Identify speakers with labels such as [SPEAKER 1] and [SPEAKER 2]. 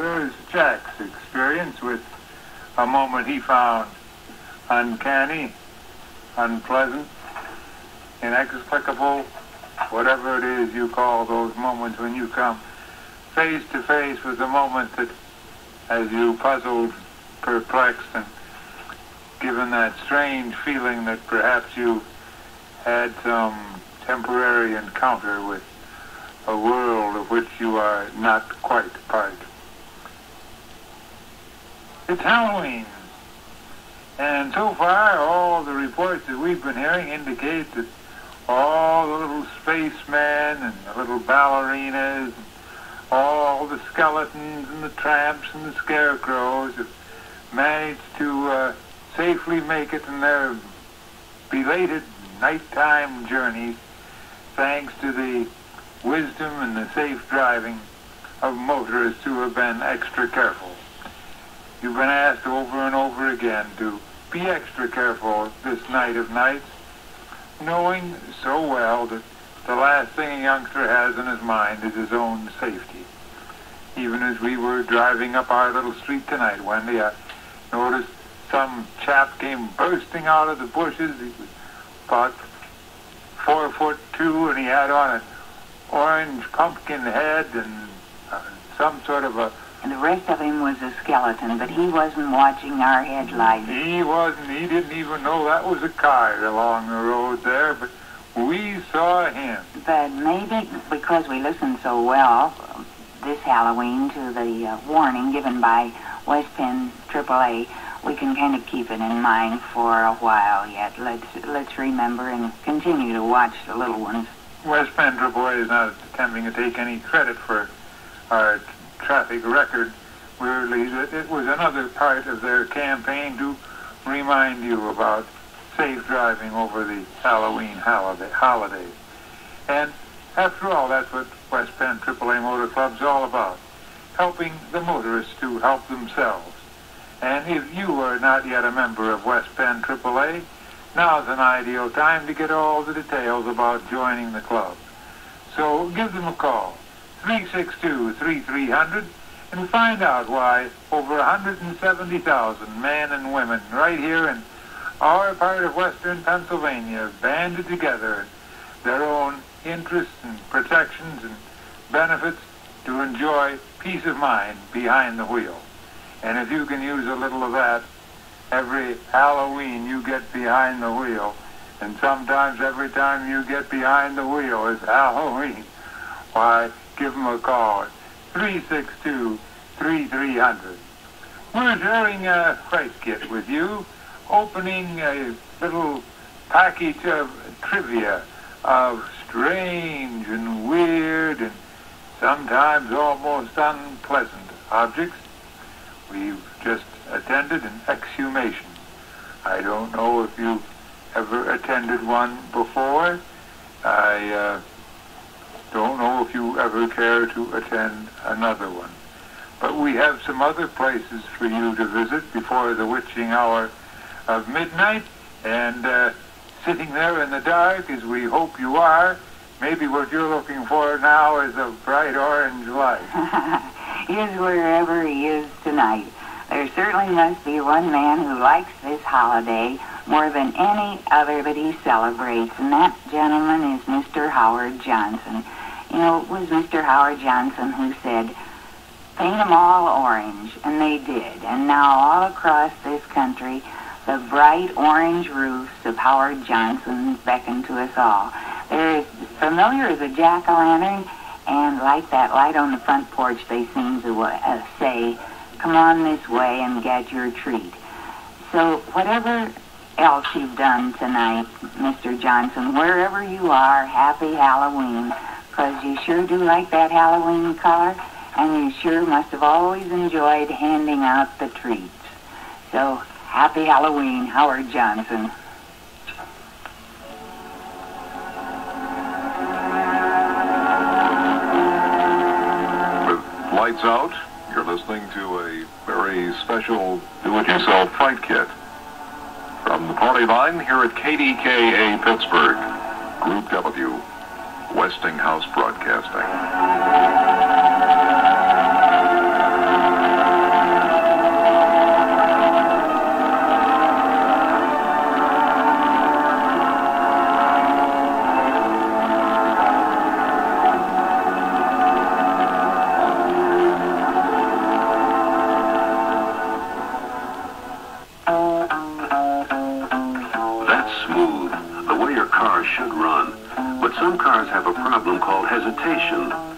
[SPEAKER 1] there's Jack's experience with a moment he found uncanny, unpleasant, inexplicable, whatever it is you call those moments when you come face to face with a moment that has you puzzled, perplexed, and given that strange feeling that perhaps you had some temporary encounter with a world of which you are not quite part. It's Halloween. And so far, all the reports that we've been hearing indicate that all the little spacemen and the little ballerinas, and all the skeletons and the tramps and the scarecrows have managed to uh, safely make it in their belated nighttime journeys thanks to the wisdom and the safe driving of motorists who have been extra careful. You've been asked over and over again to be extra careful this night of nights, knowing so well that the last thing a youngster has in his mind is his own safety. Even as we were driving up our little street tonight, Wendy, I noticed some chap came bursting out of the bushes. He was about four foot two, and he had on an orange pumpkin head and uh, some sort of a.
[SPEAKER 2] And the rest of him was a skeleton, but he wasn't watching our headlights.
[SPEAKER 1] He wasn't. He didn't even know that was a car along the road there, but we saw him.
[SPEAKER 2] But maybe because we listened so well this Halloween to the uh, warning given by West Penn AAA, we can kind of keep it in mind for a while yet. Let's let's remember and continue to watch the little ones.
[SPEAKER 1] West Penn AAA is not attempting to take any credit for our traffic record. Merely that it was another part of their campaign to remind you about safe driving over the Halloween holiday, holidays. And after all, that's what West Penn AAA Motor Club's all about, helping the motorists to help themselves. And if you are not yet a member of West Penn AAA, now's an ideal time to get all the details about joining the club. So give them a call, 362-3300, and find out why over 170,000 men and women right here in our part of western Pennsylvania banded together their own interests and protections and benefits to enjoy peace of mind behind the wheel. And if you can use a little of that every Halloween you get behind the wheel, and sometimes every time you get behind the wheel is Halloween, why, give them a call at 362-3300. We're sharing a price kit with you, opening a little package of trivia of strange and weird and sometimes almost unpleasant objects We've just attended an exhumation. I don't know if you've ever attended one before. I uh, don't know if you ever care to attend another one. But we have some other places for you to visit before the witching hour of midnight. And uh, sitting there in the dark, as we hope you are, maybe what you're looking for now is a bright orange light.
[SPEAKER 2] is wherever he is tonight. There certainly must be one man who likes this holiday more than any other that he celebrates, and that gentleman is Mr. Howard Johnson. You know, it was Mr. Howard Johnson who said, paint them all orange, and they did. And now all across this country, the bright orange roofs of Howard Johnson beckon to us all. They're as familiar as a jack-o'-lantern and like that light on the front porch, they seem to uh, say, come on this way and get your treat. So whatever else you've done tonight, Mr. Johnson, wherever you are, happy Halloween, because you sure do like that Halloween color, and you sure must have always enjoyed handing out the treats. So happy Halloween, Howard Johnson.
[SPEAKER 3] Lights Out. You're listening to a very special do-it-yourself fight kit from the party line here at KDKA Pittsburgh, Group W, Westinghouse Broadcasting.
[SPEAKER 4] Oh. Should run. But some cars have a problem called hesitation.